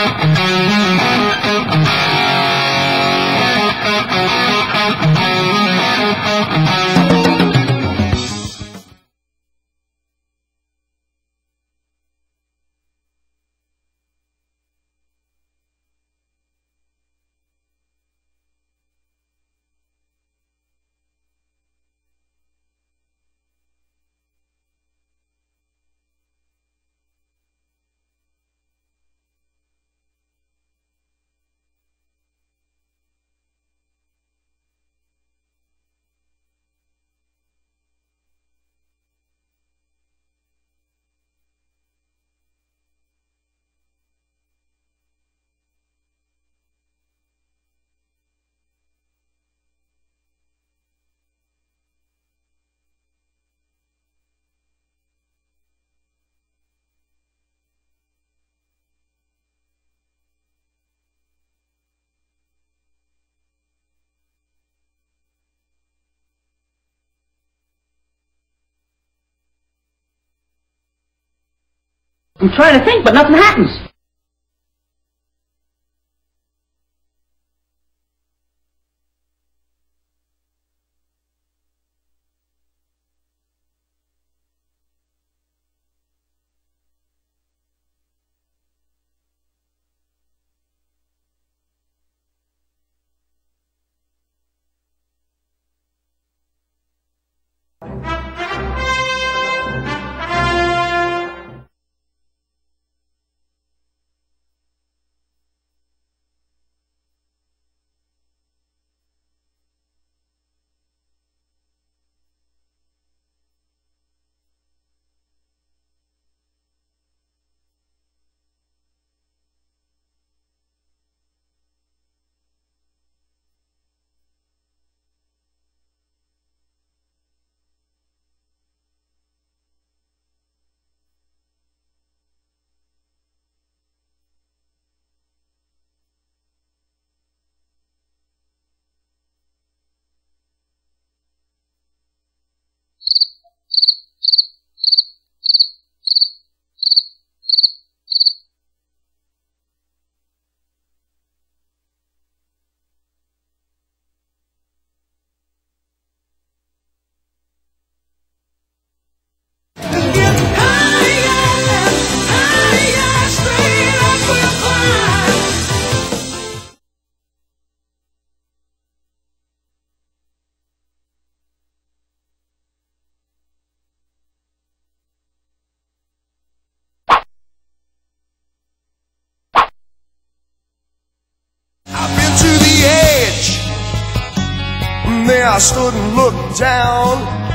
Thank you. I'm trying to think, but nothing happens. I stood and looked down.